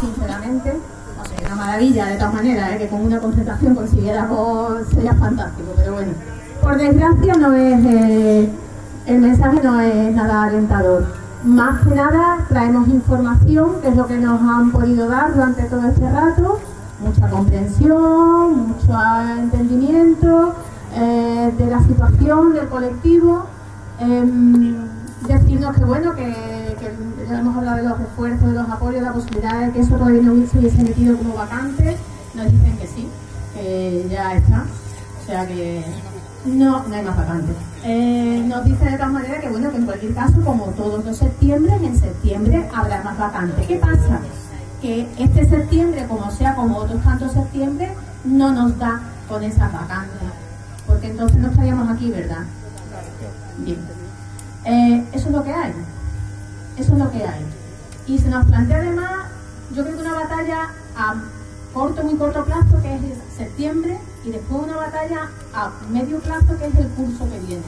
Sinceramente, una maravilla de todas maneras, ¿eh? que con una concentración consiguiéramos, sería fantástico, pero bueno. Por desgracia no es, eh, el mensaje no es nada alentador. Más que nada traemos información, que es lo que nos han podido dar durante todo este rato, mucha comprensión, mucho entendimiento eh, de la situación del colectivo. Em, decirnos que bueno, que ya hemos hablado de los refuerzos, de los apoyos, de la posibilidad de que eso todavía no se hubiese metido como vacante, nos dicen que sí, que ya está. O sea que no, no hay más vacantes. Eh, nos dicen de todas maneras que bueno, que en cualquier caso, como todos los septiembre, en septiembre habrá más vacantes. ¿Qué pasa? Que este septiembre, como sea como otros tantos septiembre, no nos da con esas vacantes. Porque entonces no estaríamos aquí, ¿verdad? Bien. Eh, eso es lo que hay. Eso es lo que hay. Y se nos plantea además, yo creo que una batalla a corto, muy corto plazo, que es septiembre, y después una batalla a medio plazo, que es el curso que viene.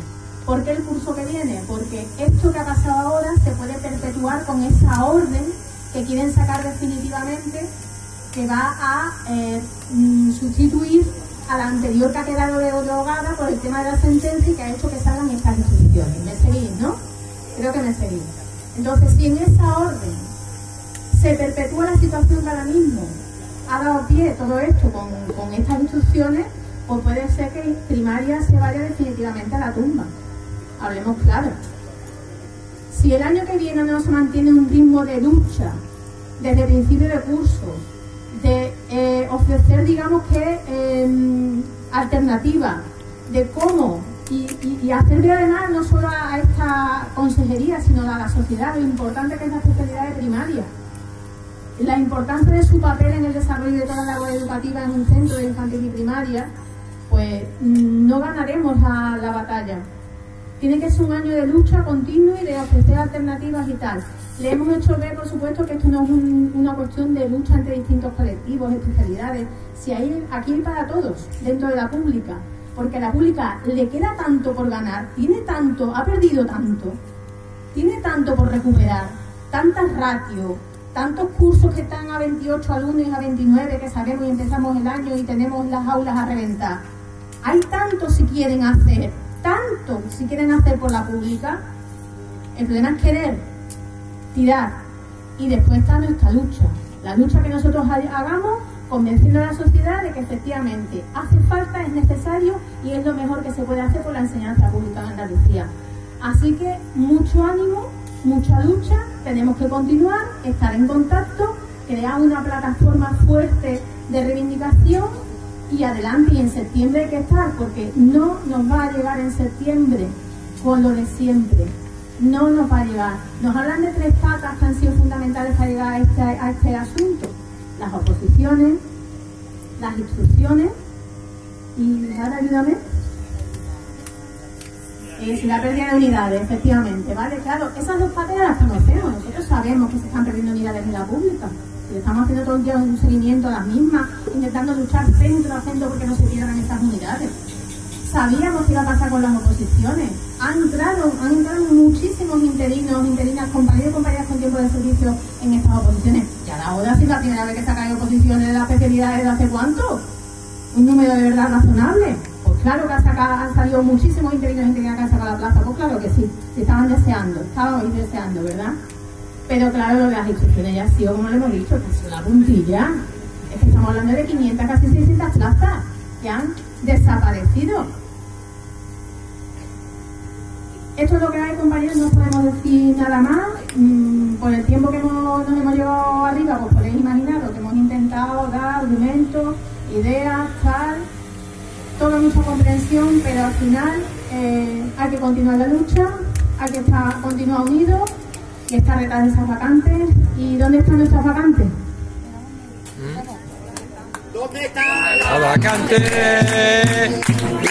¿Por qué el curso que viene? Porque esto que ha pasado ahora se puede perpetuar con esa orden que quieren sacar definitivamente, que va a eh, mm, sustituir a la anterior que ha quedado derogada por el tema de la sentencia y que ha hecho que salgan estas instituciones. ¿Me seguís, no? Creo que me seguís. Entonces, si en esa orden se perpetúa la situación que ahora mismo ha dado pie todo esto con, estas instrucciones, pues puede ser que primaria se vaya definitivamente a la tumba. Hablemos claro. Si el año que viene no se mantiene un ritmo de lucha desde principio de curso, de eh, ofrecer, digamos que, eh, alternativas de cómo y, hacer ver además no solo a, esta consejería, sino a la sociedad, lo importante que es la especialidad de primaria, la importancia de su papel en el desarrollo de toda la labor educativa en un centro de infantil y primaria, pues no ganaremos la, la batalla. Tiene que ser un año de lucha continua y de ofrecer alternativas y tal. Le hemos hecho ver, por supuesto, que esto no es una cuestión de lucha entre distintos colectivos, especialidades. Si hay, aquí hay para todos, dentro de la pública porque a la pública le queda tanto por ganar, tiene tanto, ha perdido tanto, tiene tanto por recuperar, tantas ratios, tantos cursos que están a 28 alumnos y a 29 que sabemos y empezamos el año y tenemos las aulas a reventar. Hay tanto si quieren hacer, tanto si quieren hacer por la pública. El problema es querer, tirar. Y después está nuestra lucha. La lucha que nosotros hagamos convenciendo a la sociedad de que efectivamente hace falta, es necesario y es lo mejor que se puede hacer por la enseñanza pública en Andalucía. Así que mucho ánimo, mucha lucha, tenemos que continuar, estar en contacto, crear una plataforma fuerte de reivindicación y adelante y en septiembre hay que estar porque no nos va a llegar en septiembre con lo de siempre. No nos va a llegar. Nos hablan de tres patas que las instrucciones y ahora ayúdame. Es la pérdida de unidades, efectivamente, ¿vale? Claro, esas dos partes las conocemos, nosotros sabemos que se están perdiendo unidades en la pública. Y estamos haciendo todo el día un seguimiento a las mismas, intentando luchar centro a centro porque no se pierdan estas unidades. Sabíamos qué iba a pasar con las oposiciones. Han entrado, han entrado muchísimos interinos, interinas, compañeros y compañeras con tiempo de servicio en estas oposiciones. Y ahora sí es la primera vez que sacan oposiciones de la especialidad desde hace cuánto? Un número de verdad razonable. Pues claro que han, salido muchísimos interinos y interinas que han sacado la plaza. Pues claro que sí, se estaban deseando, estaban deseando, ¿verdad? Pero claro, lo de las instrucciones ya ha sido, como le hemos dicho, que ha sido la puntilla. Es que estamos hablando de 500, casi 600 plazas que han desaparecido. Esto es lo que hay, compañeros, no podemos decir nada más. Mm, por el tiempo que nos hemos llevado arriba, pues podéis imaginar lo que hemos intentado dar, argumentos, ideas, tal. Toda mucha comprensión, pero al final eh, hay que continuar la lucha, hay que estar, continuar unidos y estar detrás de esas vacantes. ¿Y dónde están nuestras vacantes? ¿Dónde está la vacante?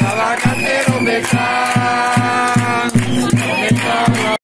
La vacante.